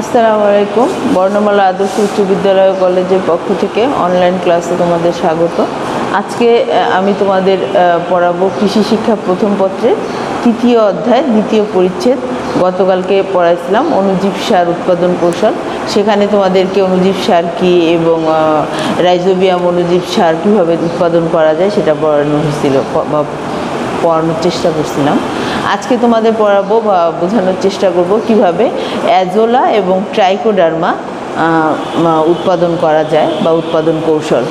আসসালামু আলাইকুম। বর্ণমালা আদর্শ উচ্চ বিদ্যালয় কলেজের পক্ষ থেকে অনলাইন ক্লাসে তোমাদের স্বাগত। আজকে আমি তোমাদের পড়াবো কৃষি শিক্ষা প্রথম পত্রের তৃতীয় অধ্যায়, দ্বিতীয় পরিচ্ছেদ। গতকালকে পড়াইছিলাম অনুজীব সার উৎপাদন কৌশল। সেখানে তোমাদেরকে অনুজীব সার কী এবং রাইজোবিয়াম অনুজীব সার কীভাবে উৎপাদন করা যায় সেটা পড়ানো হয়েছিল পড়ানোর চেষ্টা করছিলাম। আজকে তোমাদের পড়াবো বা বোঝানোর চেষ্টা করব কীভাবে অ্যাজোলা এবং ট্রাইকোডার্মা উৎপাদন করা যায় বা উৎপাদন কৌশল।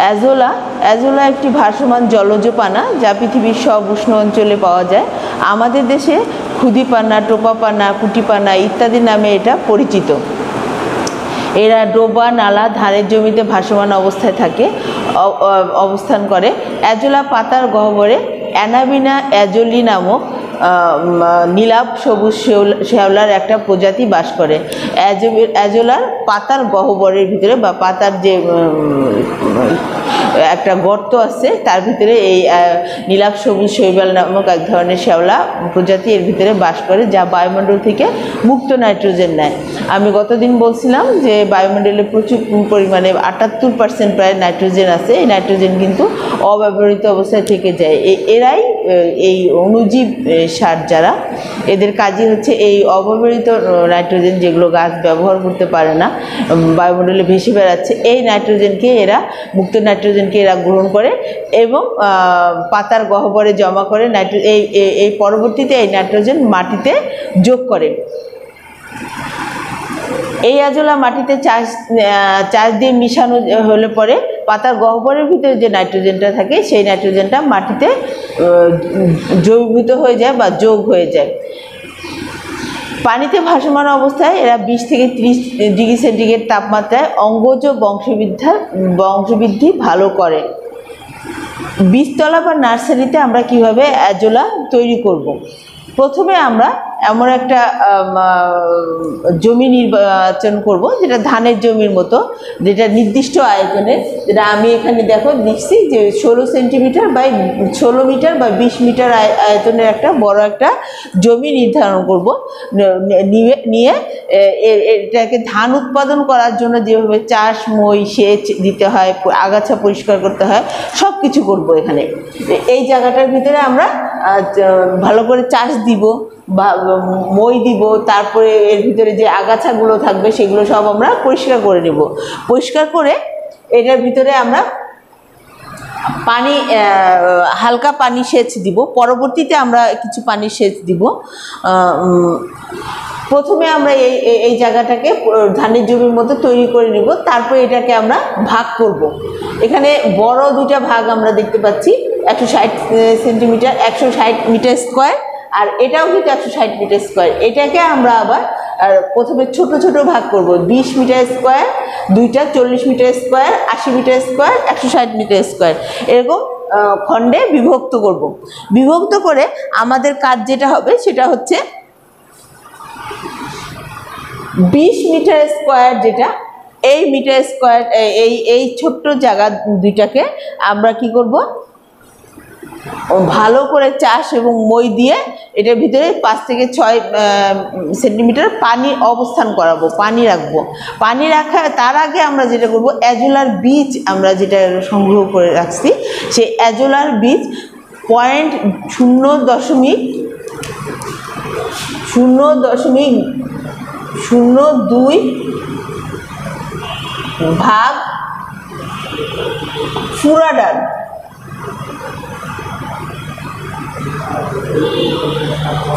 অ্যাজোলা অ্যাজোলা একটি ভাসমান জলজ পানা যা পৃথিবীর সব উষ্ণ অঞ্চলে পাওয়া যায়। আমাদের দেশে ক্ষুদিপানা, টোপাপানা, কুটিপানা ইত্যাদি নামে এটা পরিচিত। এরা ডোবা, নালা, ধানের জমিতে ভাসমান অবস্থায় থাকে অবস্থান করে। অ্যাজোলা পাতার গহ্বরে অ্যানাবিনা অ্যাজোলি নামক নীলাভ সবুজ শেওলার একটা প্রজাতি বাস করে। অ্যাজ, অ্যাজোলার পাতার গহ্বরের ভিতরে বা পাতার যে একটা গর্ত আছে তার ভিতরে এই নীলাভ সবুজ শৈবাল নামক এক ধরনের শ্যাওলা প্রজাতি এর ভিতরে বাস করে যা বায়ুমণ্ডল থেকে মুক্ত নাইট্রোজেন নেয়। আমি গতদিন বলছিলাম যে বায়ুমণ্ডলে প্রচুর পরিমাণে আটাত্তর পার্সেন্ট প্রায় নাইট্রোজেন আছে এই নাইট্রোজেন কিন্তু অব্যবহৃত অবস্থায় থেকে যায়। এরাই এই অণুজীব আহ, সার যারা এদের কাজই হচ্ছে এই অব্যবহৃত নাইট্রোজেন যেগুলো গাছ ব্যবহার করতে পারে না বায়ুমণ্ডলে ভেসে বেড়াচ্ছে এই নাইট্রোজেনকে এরা মুক্ত নাইট্রোজেনকে এরা গ্রহণ করে এবং পাতার গহ্বরে জমা করে নাইট্রো এই এই- পরবর্তীতে এই নাইট্রোজেন মাটিতে যোগ করে। এই আজলা মাটিতে চাষ চাষ দিয়ে মিশানো হলে পরে পাতার গহ্বরের ভিতরে যে নাইট্রোজেনটা থাকে সেই নাইট্রোজেনটা মাটিতে আহ, জৈবীভূত হয়ে যায় বা যোগ হয়ে যায়। পানিতে ভাসমান অবস্থায় এরা বিশ থেকে ত্রিশ ডিগ্রি সেন্টিগ্রেড তাপমাত্রায় অঙ্গজ বংশবৃদ্ধা, বংশবৃদ্ধি ভালো করে বীজতলা বা নার্সারিতে আমরা কীভাবে অ্যাজোলা তৈরি করব। প্রথমে আমরা এমন একটা জমি নির্বাচন করব, যেটা ধানের জমির মতো, যেটা নির্দিষ্ট আয়তনের যেটা আমি এখানে দেখো দিচ্ছি যে ষোলো সেন্টিমিটার বাই ষোলো মিটার বা বিশ মিটার আয়তনের একটা বড় একটা জমি নির্ধারণ করব। নিয়ে এটাকে ধান উৎপাদন করার জন্য যেভাবে চাষ, মই, সেচ দিতে হয়, আগাছা পরিষ্কার করতে হয় সব কিছু করব এখানে। এই জায়গাটার ভিতরে আমরা ভালো করে চাষ দিব, বা মই দিব, তারপরে এর ভিতরে যে আগাছাগুলো থাকবে, সেগুলো সব আমরা পরিষ্কার করে নেব। পরিষ্কার করে এটার ভিতরে আমরা পানি হালকা পানি সেচ দিব। পরবর্তীতে আমরা কিছু পানি সেচ দিব। প্রথমে আমরা এই, এই- জায়গাটাকে ধানের জমির মতো তৈরি করে নিব। তারপর এটাকে আমরা ভাগ করব। এখানে বড় দুটা ভাগ আমরা দেখতে পাচ্ছি। একশো ষাট সেন্টিমিটার একশো ষাট মিটার স্কোয়ার আর এটাও কিন্তু একশো ষাট মিটার স্কোয়ার এটাকে আমরা আবার, আর প্রথমে ছোট ছোট ভাগ করব। বিশ মিটার স্কোয়ার দুইটা চল্লিশ মিটার স্কোয়ার আশি মিটার স্কোয়ার একশো ষাট মিটার স্কোয়ার এরকম খণ্ডে বিভক্ত করব। বিভক্ত করে আমাদের কাজ যেটা হবে সেটা হচ্ছে বিশ মিটার স্কোয়ার যেটা, এই মিটার স্কোয়ার এই এই ছোট্ট জায়গা দুইটাকে আমরা কি করব? ভালো করে চাষ এবং মই দিয়ে এটার ভিতরে পাঁচ থেকে ছয় সেন্টিমিটার পানি অবস্থান করাবো, পানি রাখব। পানি রাখা, তার আগে আমরা যেটা করব, অ্যাজোলার বীজ আমরা যেটা সংগ্রহ করে রাখছি, সেই অ্যাজোলার বীজ পয়েন্ট শূন্য দশমিক শূন্য দশমিক শূন্য দুই ভাগ ফুরাডান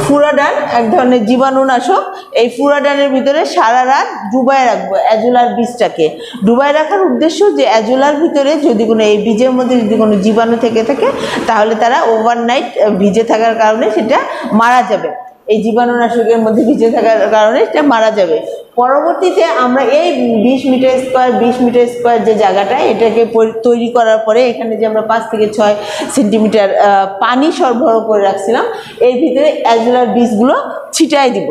ফুরাডান, এক ধরনের জীবাণুনাশক। এই ফুরাডানের ভিতরে সারা রাত ডুবায় রাখব, অ্যাজোলার বীজটাকে। ডুবায় রাখার উদ্দেশ্য যে, অ্যাজোলার ভিতরে যদি কোনো এই বীজের মধ্যে যদি কোনো জীবাণু থেকে থাকে, তাহলে তারা ওভারনাইট ভিজে থাকার কারণে সেটা মারা যাবে। এই জীবাণুনাশকের মধ্যে ভিজে থাকার কারণে এটা মারা যাবে। পরবর্তীতে আমরা এই বিশ মিটার স্কোয়ার, বিশ মিটার স্কোয়ার যে জায়গাটা এটাকে তৈরি করার পরে এখানে যে আমরা পাঁচ থেকে ছয় সেন্টিমিটার পানি সরবরাহ করে রাখছিলাম, এর ভিতরে অ্যাজোলার বীজগুলো ছিটাই দিব।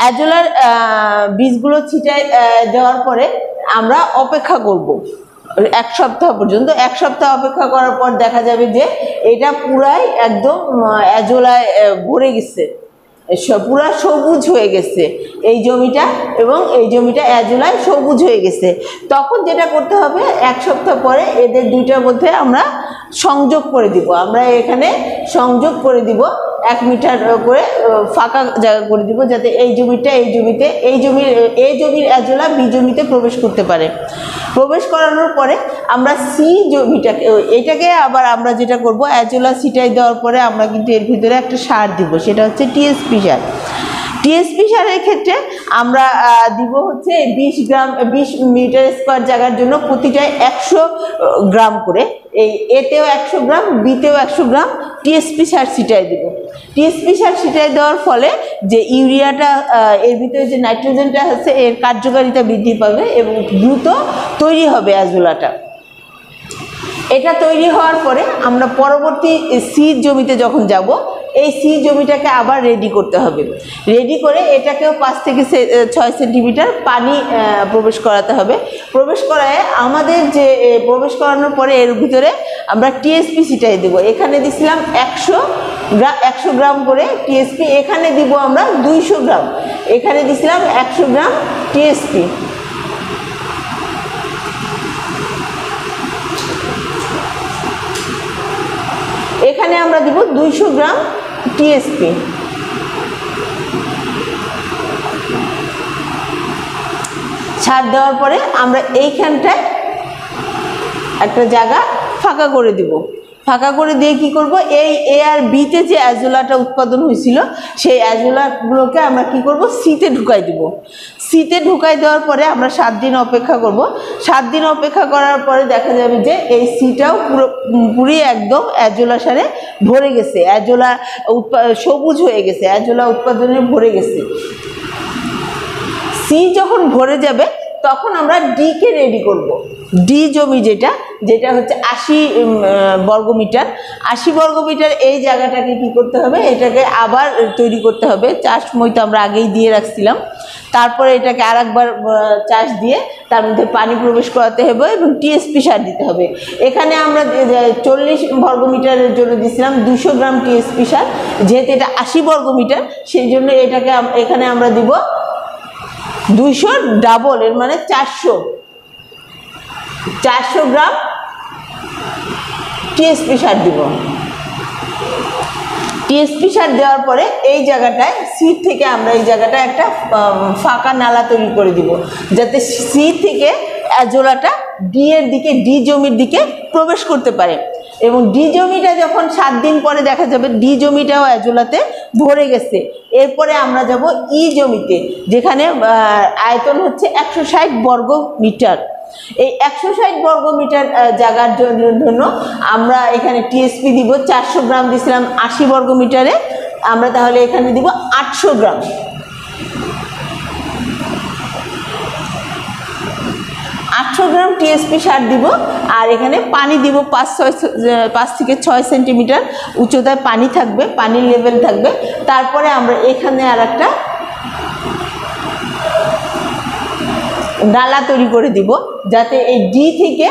অ্যাজোলার বীজগুলো ছিটাই দেওয়ার পরে আমরা অপেক্ষা করব। এক সপ্তাহ পর্যন্ত, এক সপ্তাহ অপেক্ষা করার পর দেখা যাবে যে এটা পুরাই একদম অ্যাজোলায় ভরে গেছে। পুরা সবুজ হয়ে গেছে। এই জমিটা এবং এই জমিটা অ্যাজোলায় সবুজ হয়ে গেছে। তখন যেটা করতে হবে, এক সপ্তাহ পরে এদের দুইটার মধ্যে আমরা সংযোগ করে দিব। আমরা এখানে সংযোগ করে দিব, এক মিটার করে ফাঁকা জায়গা করে দিব যাতে এই জমিটা এই জমিতে, এই জমির এই জমির অ্যাজোলা বি জমিতে প্রবেশ করতে পারে। প্রবেশ করানোর পরে আমরা সি জমিটাকে এটাকে আবার আমরা যেটা করব অ্যাজোলা সিটাই দেওয়ার পরে আমরা কিন্তু এর ভিতরে একটা সার দিব। সেটা হচ্ছে টিএসপি সার টিএসপি সারের ক্ষেত্রে আমরা দিব হচ্ছে বিশ গ্রাম, বিশ মিটার স্কোয়ার জায়গার জন্য প্রতিটায় একশো গ্রাম করে। এই এতেও একশো গ্রাম বিতেও একশো গ্রাম টিএসপি সার ছিটাই দিব। টিএসপি সার ছিটাই দেওয়ার ফলে যে ইউরিয়াটা এর ভিতরে যে নাইট্রোজেনটা আছে, এর কার্যকারিতা বৃদ্ধি পাবে এবং দ্রুত তৈরি হবে অ্যাজোলাটা। এটা তৈরি হওয়ার পরে আমরা পরবর্তী সিড জমিতে যখন যাব এই সি জমিটাকে আবার রেডি করতে হবে। রেডি করে এটাকেও পাঁচ থেকে ছয় সেন্টিমিটার পানি প্রবেশ করাতে হবে। প্রবেশ করায় আমাদের যে প্রবেশ করানোর পরে এর ভিতরে আমরা টিএসপি সিটাই দেবো। এখানে দিছিলাম একশো গ্রাম একশো গ্রাম করে টিএসপি এখানে দিব আমরা দুইশো গ্রাম। এখানে দিছিলাম একশো গ্রাম টিএসপি এখানে আমরা দিব দুইশো গ্রাম টিএসপি ছাড় দেওয়ার পরে আমরা এইখানটায় একটা জায়গা ফাঁকা করে দিব। ফাঁকা করে দিয়ে কি করব? এই এ আর বিতে যে অ্যাজোলাটা উৎপাদন হয়েছিল, সেই অ্যাজোলাগুলোকে আমরা কি করব? সিতে ঢুকাই দিব। সিতে ঢুকাই দেওয়ার পরে আমরা সাত দিন অপেক্ষা করব। সাত দিন অপেক্ষা করার পরে দেখা যাবে যে এই সিটাও পুরো পুরি একদম অ্যাজোলা সারে ভরে গেছে। অ্যাজোলা সবুজ হয়ে গেছে। অ্যাজোলা উৎপাদনে ভরে গেছে। সি যখন ভরে যাবে তখন আমরা ডিকে রেডি করব। ডি জমি যেটা যেটা হচ্ছে আশি বর্গমিটার। আশি বর্গমিটার এই জায়গাটাকে কি করতে হবে? এটাকে আবার তৈরি করতে হবে। চাষ মই তো আমরা আগেই দিয়ে রাখছিলাম। তারপরে এটাকে আর একবার চাষ দিয়ে তার মধ্যে পানি প্রবেশ করাতে হবে এবং টিএসপি সার দিতে হবে। এখানে আমরা চল্লিশ বর্গমিটারের জন্য দিয়েছিলাম দুশো গ্রাম টিএসপি সার। যেহেতু এটা আশি বর্গমিটার, সেই জন্য এটাকে এখানে আমরা দিব দুইশো ডাবল এর মানে চারশো। চারশো গ্রাম টিএসপি সার দিব। টিএসপি সার দেওয়ার পরে এই জায়গাটায় সিট থেকে আমরা এই জায়গাটায় একটা ফাঁকা নালা তৈরি করে দিব। যাতে সি থেকে অ্যাজোলাটা ডি এর দিকে ডি জমির দিকে প্রবেশ করতে পারে। এবং ডি জমিটা যখন সাত দিন পরে দেখা যাবে, ডি জমিটাও অ্যাজোলাতে ভরে গেছে। এরপরে আমরা যাব ই জমিতে, যেখানে আয়তন হচ্ছে একশো ষাট বর্গ মিটার। এই একশো ষাট বর্গ মিটার জায়গার জন্য জন্য আমরা এখানে টিএসপি দিব চারশো গ্রাম দিছিলাম আশি বর্গ মিটারে। আমরা তাহলে এখানে দিব আটশো গ্রাম। আটশো গ্রাম টিএসপি সার দিব, আর এখানে পানি দিব পাঁচ ছয় পাঁচ থেকে ছয় সেন্টিমিটার। উচ্চতায় পানি থাকবে, পানির লেভেল থাকবে। তারপরে আমরা এখানে আর একটা ডালা তৈরি করে দিব, যাতে এই ডি থেকে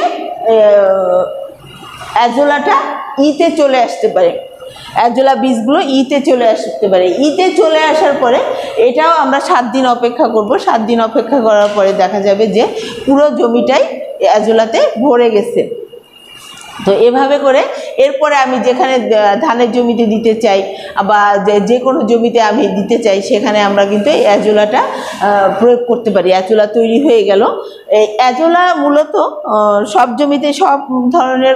অ্যাজোলাটা ইতে চলে আসতে পারে। অ্যাজোলা বীজগুলো ইতে চলে আসতে পারে। ইতে চলে আসার পরে এটাও আমরা সাত দিন অপেক্ষা করব। সাত দিন অপেক্ষা করার পরে দেখা যাবে যে পুরো জমিটাই অ্যাজোলাতে ভরে গেছে। তো এভাবে করে এরপরে আমি যেখানে ধানের জমিতে দিতে চাই বা যে- কোনো জমিতে আমি দিতে চাই, সেখানে আমরা কিন্তু এই অ্যাজোলাটা প্রয়োগ করতে পারি। অ্যাজোলা তৈরি হয়ে গেল। এই অ্যাজোলা মূলত সব জমিতে, সব ধরনের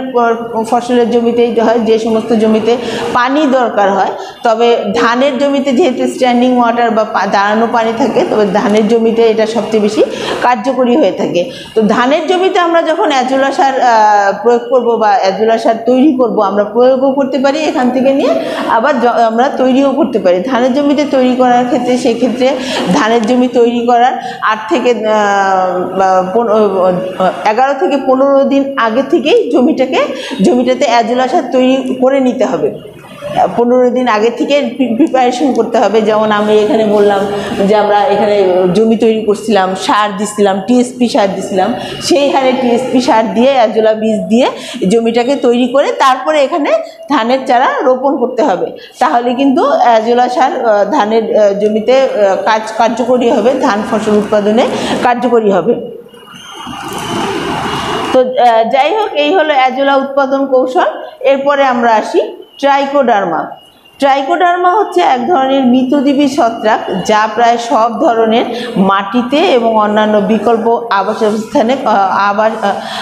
ফসলের জমিতেই হয়, যে সমস্ত জমিতে পানি দরকার হয়। তবে ধানের জমিতে যেহেতু স্ট্যান্ডিং ওয়াটার বা দাঁড়ানো পানি থাকে, তবে ধানের জমিতে এটা সবচেয়ে বেশি কার্যকরী হয়ে থাকে। তো ধানের জমিতে আমরা যখন অ্যাজোলা সার প্রয়োগ করব বা অ্যাজোলা সার তৈরি করব, আমরা প্রয়োগও করতে পারি, এখান থেকে নিয়ে আবার আমরা তৈরিও করতে পারি। ধানের জমিতে তৈরি করার ক্ষেত্রে, সেক্ষেত্রে ধানের জমি তৈরি করার আট থেকে এগারো থেকে পনেরো দিন আগে থেকেই জমিটাকে, জমিটাতে অ্যাজোলা সার তৈরি করে নিতে হবে। পনেরো দিন আগে থেকে প্রিপারেশন করতে হবে। যেমন আমি এখানে বললাম যে আমরা এখানে জমি তৈরি করছিলাম, সার দিছিলাম টিএসপি সার দিছিলাম। সেই হারে টিএসপি সার দিয়ে অ্যাজোলা বীজ দিয়ে জমিটাকে তৈরি করে তারপরে এখানে ধানের চারা রোপণ করতে হবে। তাহলে কিন্তু অ্যাজোলা সার ধানের জমিতে কাজ কার্যকরী হবে, ধান ফসল উৎপাদনে কার্যকরী হবে। তো যাই হোক, এই হলো অ্যাজোলা উৎপাদন কৌশল। এরপরে আমরা আসি ট্রাইকোডার্মা ট্রাইকোডার্মা হচ্ছে এক ধরনের মৃতজীবী ছত্রাক যা প্রায় সব ধরনের মাটিতে এবং অন্যান্য বিকল্প আবাস স্থানে আহ, আবাস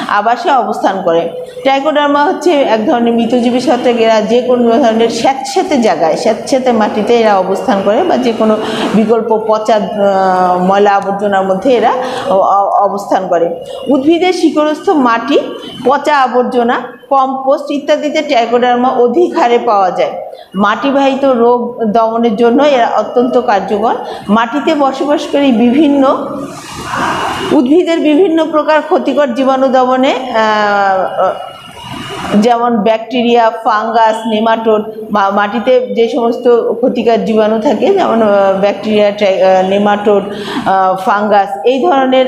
আবাসে অবস্থান করে। ট্রাইকোডার্মা হচ্ছে এক ধরনের মৃতজীবী ছত্রাক। এরা যে কোনো ধরনের স্যাঁতস্যাঁতে জায়গায় স্যাঁতস্যাঁতে মাটিতে এরা অবস্থান করে বা যে কোনো বিকল্প পচা ময়লা আবর্জনার মধ্যে এরা অবস্থান করে। উদ্ভিদের শিকড়স্থ মাটি পচা আবর্জনা কম্পোস্ট ইত্যাদিতে ট্যাগোডার্মা অধিক হারে পাওয়া যায়। মাটিবাহিত রোগ দমনের জন্য এরা অত্যন্ত কার্যকর। মাটিতে বসবাসকারী বিভিন্ন উদ্ভিদের বিভিন্ন প্রকার ক্ষতিকর জীবাণু দমনে যেমন ব্যাকটেরিয়া, ফাঙ্গাস, নেমাটোড, বা মাটিতে যে সমস্ত ক্ষতিকর জীবাণু থাকে, যেমন ব্যাকটেরিয়া নেমাটোড ফাঙ্গাস, এই ধরনের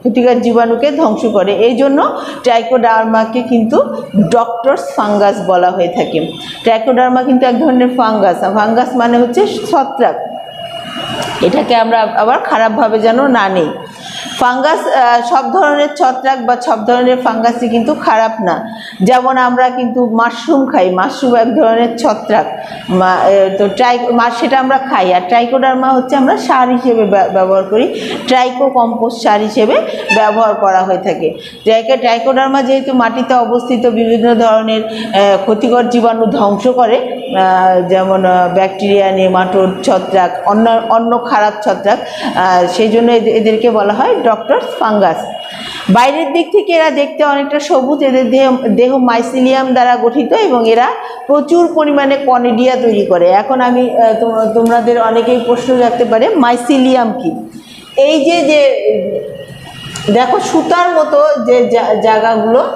ক্ষতিকার জীবাণুকে ধ্বংস করে। এই জন্য ট্রাইকোডার্মাকে কিন্তু ডক্টরস ফাঙ্গাস বলা হয়ে থাকে। ট্রাইকোডার্মা কিন্তু এক ধরনের ফাঙ্গাস ফাঙ্গাস মানে হচ্ছে ছত্রাক। এটাকে আমরা আবার খারাপভাবে যেন না নেই। ফাঙ্গাস সব ধরনের ছত্রাক বা সব ধরনের ফাঙ্গাসই কিন্তু খারাপ না। যেমন আমরা কিন্তু মাশরুম খাই, মাশরুম এক ধরনের ছত্রাক। তো ট্রাই সেটা আমরা খাই। আর ট্রাইকোডার্মা হচ্ছে আমরা সার হিসেবে ব্যবহার করি। ট্রাইকো কম্পোস্ট সার হিসেবে ব্যবহার করা হয়ে থাকে। ট্রাইকো, ট্রাইকোডার্মা যেহেতু মাটিতে অবস্থিত বিভিন্ন ধরনের ক্ষতিকর জীবাণু ধ্বংস করে যেমন ব্যাকটেরিয়া, নেমাটোড ছত্রাক, অন্য অন্য খারাপ ছত্রাক সেই জন্য এদের- এদেরকে বলা হয় ডক্টর ফাঙ্গাস বাইরের দিক থেকে এরা দেখতে অনেকটা সবুজ, এদের দেহ দেহ মাইসিলিয়াম দ্বারা গঠিত এবং এরা প্রচুর পরিমাণে কনেডিয়া তৈরি করে। এখন আমি তোম- তোমাদের অনেকেই প্রশ্ন রাখতে পারে মাইসিলিয়াম কি? এই যে যে, দেখো সুতার মতো যে জায়গাগুলো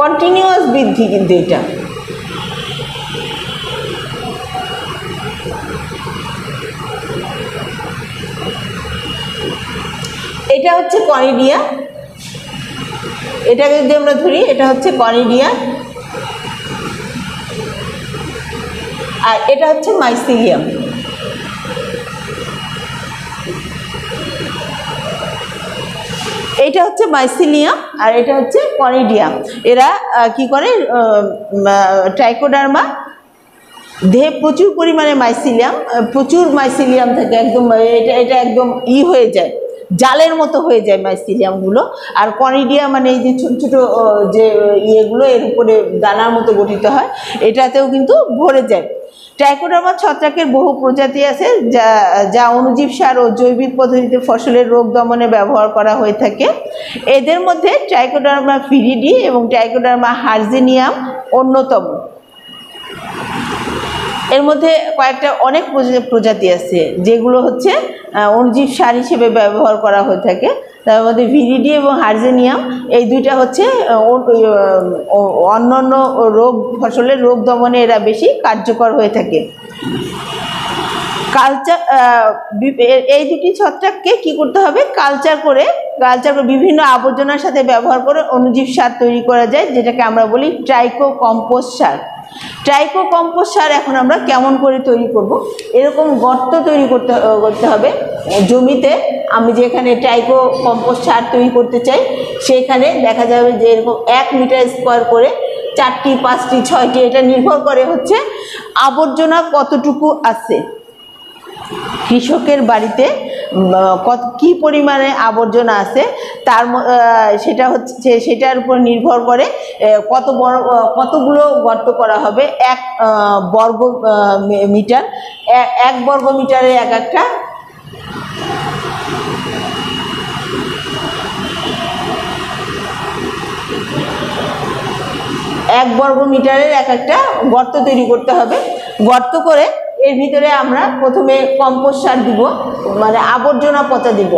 কন্টিনিউয়াস বৃদ্ধি কিন্তু এটা। এটা হচ্ছে কনিডিয়া এটাকে যদি আমরা ধরি, এটা হচ্ছে কনিডিয়া আর এটা হচ্ছে মাইসিলিয়াম এইটা হচ্ছে মাইসিলিয়াম আর এটা হচ্ছে কনিডিয়াম এরা কি করে ট্রাইকোডার্মা দেহে প্রচুর পরিমাণে মাইসিলিয়াম প্রচুর মাইসিলিয়াম থাকে একদম এটা এটা একদম ই হয়ে যায়, জালের মতো হয়ে যায় মাইসিলিয়ামগুলো আর কনিডিয়া মানে এই যে ছোটো ছোটো যে ইয়েগুলো, এর উপরে দানার মতো গঠিত হয়, এটাতেও কিন্তু ভরে যায়। ট্রাইকোডার্মা ছত্রাকের বহু প্রজাতি আছে যা যা অনুজীব সার ও জৈবিক পদ্ধতিতে ফসলের রোগ দমনে ব্যবহার করা হয়ে থাকে। এদের মধ্যে ট্রাইকোডার্মা ফিরিডি এবং ট্রাইকোডার্মা হার্জিনিয়াম অন্যতম। এর মধ্যে কয়েকটা অনেক প্রজা- প্রজাতি আছে যেগুলো হচ্ছে আহ, অণুজীব সার হিসেবে ব্যবহার করা হয়ে থাকে। তার মধ্যে ভিরিডি এবং হার্জেনিয়াম এই দুইটা হচ্ছে আহ, অ- ও- অন্যান্য রোগ ফসলের রোগ দমনে এরা বেশি কার্যকর হয়ে থাকে। কালচার এই দুটি ছত্রাককে কি করতে হবে? কালচার করে কালচার করে বিভিন্ন আবর্জনার সাথে ব্যবহার করে অণুজীব সার তৈরি করা যায় যেটাকে আমরা বলি ট্রাইকো কম্পোস্ট সার। ট্রাইকো কম্পোস্ট সার এখন আমরা কেমন করে তৈরি করব? এরকম গর্ত তৈরি করতে করতে হবে। জমিতে আমি যেখানে ট্রাইকো কম্পোস্ট সার তৈরি করতে চাই সেখানে দেখা যাবে যে এরকম এক মিটার স্কোয়ার করে চারটি, পাঁচটি, ছয়টি, এটা নির্ভর করে হচ্ছে আবর্জনা কতটুকু আছে। কৃষকের বাড়িতে কত, কী পরিমাণে আবর্জনা আছে, তার সেটা হচ্ছে, সেটার উপর নির্ভর করে কত বড় কতগুলো গর্ত করা হবে, এক বর্গ মিটার এক বর্গ মিটারে এক একটা। এক বর্গ মিটারের এক একটা গর্ত তৈরি করতে হবে। গর্ত করে এর ভিতরে আমরা প্রথমে কম্পোস্ট সার দিব মানে আবর্জনা পচা দিব।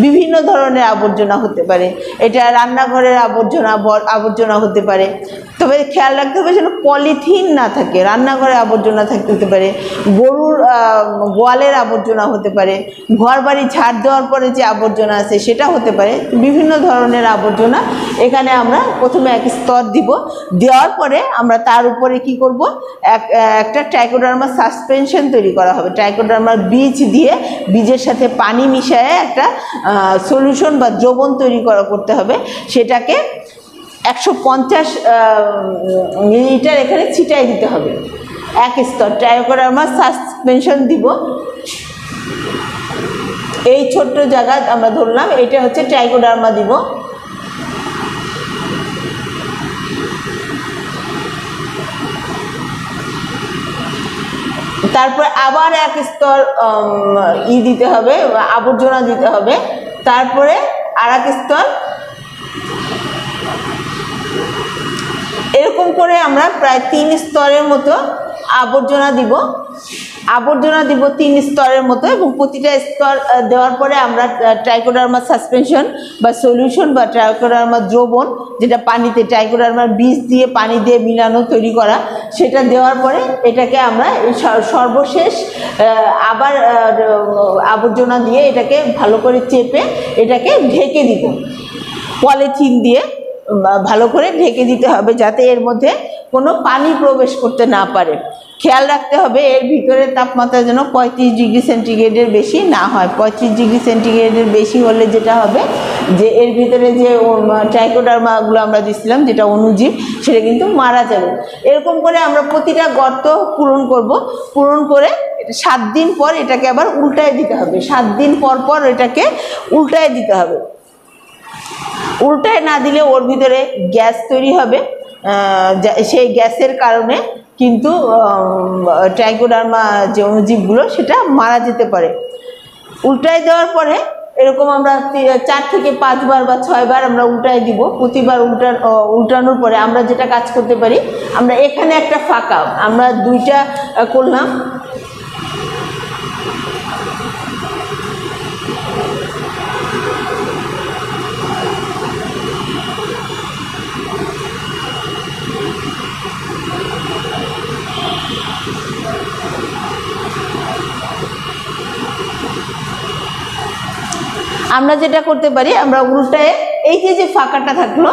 বিভিন্ন ধরনের আবর্জনা হতে পারে। এটা রান্নাঘরের আবর্জনা আবর্জনা হতে পারে। তবে খেয়াল রাখতে হবে যেন পলিথিন না থাকে, রান্নাঘরে আবর্জনা থাকতে হতে পারে। গরুর গোয়ালের আবর্জনা হতে পারে। ঘর বাড়ি ঝাড় দেওয়ার পরে যে আবর্জনা আছে সেটা হতে পারে। বিভিন্ন ধরনের আবর্জনা এখানে আমরা প্রথমে এক স্তর দিব। দেওয়ার পরে আমরা তার উপরে কি করব? এক, একটা ট্রাইকোডার্মা সাসপেনশন তৈরি করা হবে। ট্রাইকোডার্মার বীজ দিয়ে বীজের সাথে পানি মিশিয়ে একটা সলিউশন বা দ্রবণ তৈরি করা করতে হবে। সেটাকে একশো পঞ্চাশ মিলিলিটার এখানে ছিটাই দিতে হবে। এক স্তর। ট্রাইকোডার্মা সাসপেনশন দিব। এই ছোট্ট জায়গা আমরা ধরলাম, এটা হচ্ছে ট্রাইকোডার্মা দিব। তারপর আবার এক স্তর ই দিতে হবে আবর্জনা দিতে হবে। তারপরে আর এক স্তর, এরকম করে আমরা প্রায় তিন স্তরের মতো আবর্জনা দিব। আবর্জনা দিব তিন স্তরের মতো এবং প্রতিটা স্তর দেওয়ার পরে আমরা ট্রাইকোডার্মা সাসপেনশন বা সলিউশন বা ট্রাইকোডার্মা দ্রবণ, যেটা পানিতে ট্রাইকোডার্মার বীজ দিয়ে পানি দিয়ে মিলানো, তৈরি করা, সেটা দেওয়ার পরে এটাকে আমরা সর্বশেষ আবার আবর্জনা দিয়ে এটাকে ভালো করে চেপে এটাকে ঢেকে দিব। পলিথিন দিয়ে ভালো করে ঢেকে দিতে হবে যাতে এর মধ্যে কোনো পানি প্রবেশ করতে না পারে। খেয়াল রাখতে হবে এর ভিতরে তাপমাত্রা যেন পঁয়ত্রিশ ডিগ্রি সেন্টিগ্রেডের বেশি না হয়। পঁয়ত্রিশ ডিগ্রি সেন্টিগ্রেডের বেশি হলে যেটা হবে যে এর ভিতরে যে ট্রাইকোডার্মাগুলো আমরা দিচ্ছিলাম যেটা অনুজীব, সেটা কিন্তু মারা যাবে। এরকম করে আমরা প্রতিটা গর্ত পূরণ করব। পূরণ করে সাত দিন পর এটাকে আবার উল্টায় দিতে হবে। সাত দিন পর পর এটাকে উল্টায় দিতে হবে। উল্টায় না দিলে ওর ভিতরে গ্যাস তৈরি হবে। সেই গ্যাসের কারণে কিন্তু ট্রাইকোডার্মা যে অণুজীবগুলো সেটা মারা যেতে পারে। উল্টায় দেওয়ার পরে এরকম আমরা চার থেকে পাঁচবার বা ছয়বার আমরা উল্টায় দিব। প্রতিবার উল্টার আহ, উল্টানোর পরে আমরা যেটা কাজ করতে পারি আমরা এখানে একটা ফাঁকা আমরা দুইটা করলাম। আমরা যেটা করতে পারি, আমরা উল্টায় এই যে যে ফাঁকাটা থাকল,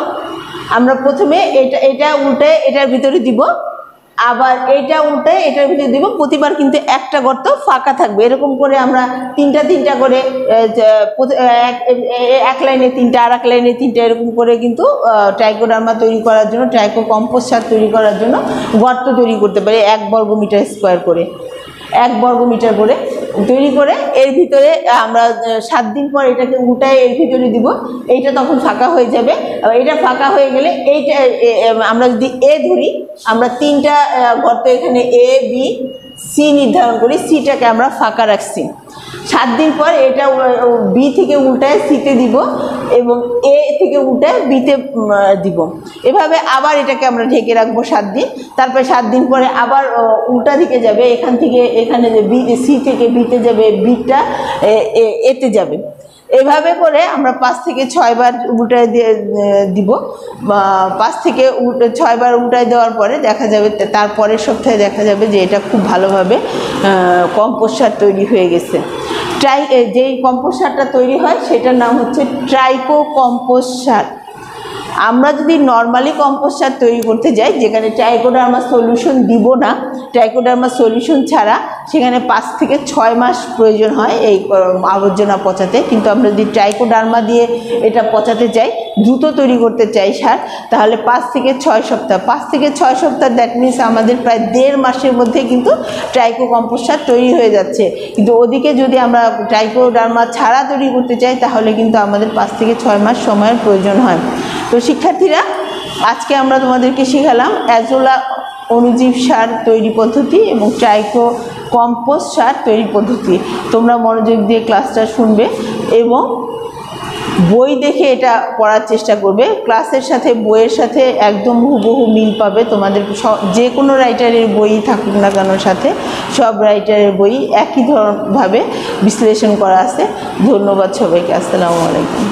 আমরা প্রথমে এটা এটা উল্টে এটার ভিতরে দিব। আবার এইটা উল্টে এটার ভিতরে দিব, প্রতিবার কিন্তু একটা গর্ত ফাঁকা থাকবে। এরকম করে আমরা তিনটা তিনটা করে এক লাইনে তিনটা, আর এক লাইনে তিনটা, এরকম করে কিন্তু ট্রাইকোডার্মা তৈরি করার জন্য ট্রাইকো কম্পোস্ট সার তৈরি করার জন্য গর্ত তৈরি করতে পারি, এক বর্গ মিটার স্কোয়ার করে। এক বর্গ মিটার করে। তৈরি করে এর ভিতরে আমরা সাত দিন পর এটাকে উল্টায় এর ভিতরে দিব। এইটা তখন ফাঁকা হয়ে যাবে। এটা ফাঁকা হয়ে গেলে এইটা আমরা যদি এ ধরি, আমরা তিনটা গর্ত এখানে এ, বি সি নির্ধারণ করি সিটাকে আমরা ফাঁকা রাখছি। সাত দিন পর এটা বি থেকে উল্টায় সিতে দিব এবং এ থেকে উল্টায় বিতে দিব। এভাবে আবার এটাকে আমরা ঢেকে রাখব সাত দিন। তারপরে সাত দিন পরে আবার উল্টা দিকে যাবে। এখান থেকে, এখানে যে বি সি থেকে বিতে যাবে বিটা এতে যাবে। এভাবে করে আমরা পাঁচ থেকে ছয়বার উল্টায় দিয়ে দিব। পাঁচ থেকে ছয়বার উল্টায় দেওয়ার পরে দেখা যাবে তারপরের সপ্তাহে দেখা যাবে যে এটা খুব ভালোভাবে কম্পোস্ট সার তৈরি হয়ে গেছে। ট্রাই যেই কম্পোস্ট সারটা তৈরি হয়, সেটার নাম হচ্ছে ট্রাইকো কম্পোস্ট সার। আমরা যদি নর্মালি কম্পোস্ট সার তৈরি করতে যাই, যেখানে ট্রাইকোডার্মা সলিউশন দিব না ট্রাইকোডার্মা সলিউশন ছাড়া সেখানে পাঁচ থেকে ছয় মাস প্রয়োজন হয় এই আবর্জনা পচাতে। কিন্তু আমরা যদি ট্রাইকোডার্মা দিয়ে এটা পচাতে চাই দ্রুত তৈরি করতে চাই সার, তাহলে পাঁচ থেকে ছয় সপ্তাহ। পাঁচ থেকে ছয় সপ্তাহ দ্যাট মিনস আমাদের প্রায় দেড় মাসের মধ্যে কিন্তু ট্রাইকো কম্পোস্ট সার তৈরি হয়ে যাচ্ছে। কিন্তু ওদিকে যদি আমরা ট্রাইকোডার্মা ছাড়া তৈরি করতে চাই, তাহলে কিন্তু আমাদের পাঁচ থেকে ছয় মাস সময়ের প্রয়োজন হয়। তো শিক্ষার্থীরা, আজকে আমরা তোমাদেরকে শেখালাম অ্যাজোলা অণুজীব সার তৈরি পদ্ধতি এবং ট্রাইকো কম্পোস্ট সার তৈরি পদ্ধতি। তোমরা মনোযোগ দিয়ে ক্লাসটা শুনবে এবং বই দেখে এটা পড়ার চেষ্টা করবে। ক্লাসের সাথে, বইয়ের সাথে একদম হুবহু মিল পাবে তোমাদের যে কোনো রাইটারের বই থাকুক না কেন সাথে, সব রাইটারের বই একই ধরনভাবে বিশ্লেষণ করা আছে। ধন্যবাদ সবাইকে। আসসালামু আলাইকুম।